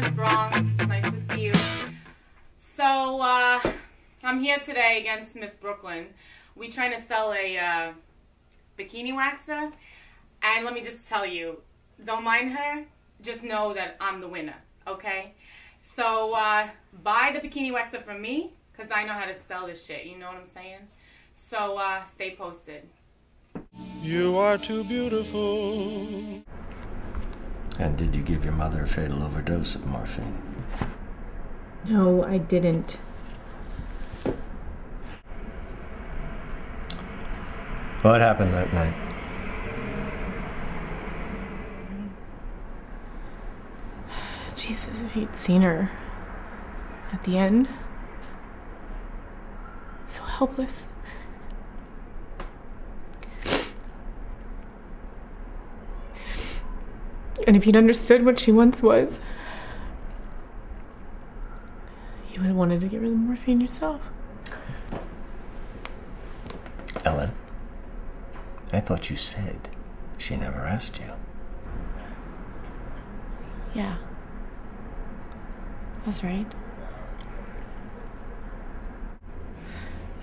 Miss Bronx. Nice to see you. So, uh, I'm here today against Miss Brooklyn. We trying to sell a uh, bikini waxer, and let me just tell you, don't mind her. Just know that I'm the winner, okay? So, uh, buy the bikini waxer from me, because I know how to sell this shit, you know what I'm saying? So, uh, stay posted. You are too beautiful. And did you give your mother a fatal overdose of morphine? No, I didn't. What happened that night? Jesus, if you'd seen her at the end. So helpless. And if you'd understood what she once was, you would have wanted to give her the morphine yourself. Ellen, I thought you said she never asked you. Yeah. That's right.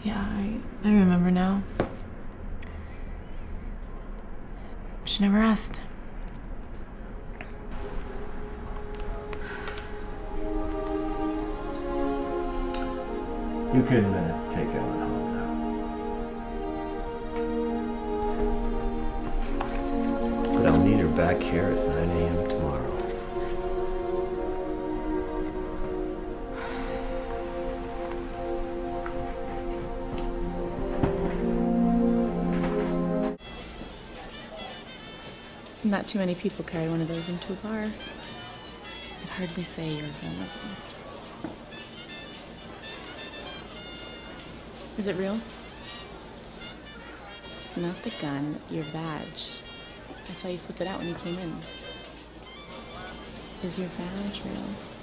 Yeah, I, I remember now. She never asked. You can uh, take Ellen home now. But I'll need her back here at 9 a.m. tomorrow. Not too many people carry one of those into a bar. I'd hardly say you're vulnerable. Is it real? Not the gun, your badge. I saw you flip it out when you came in. Is your badge real?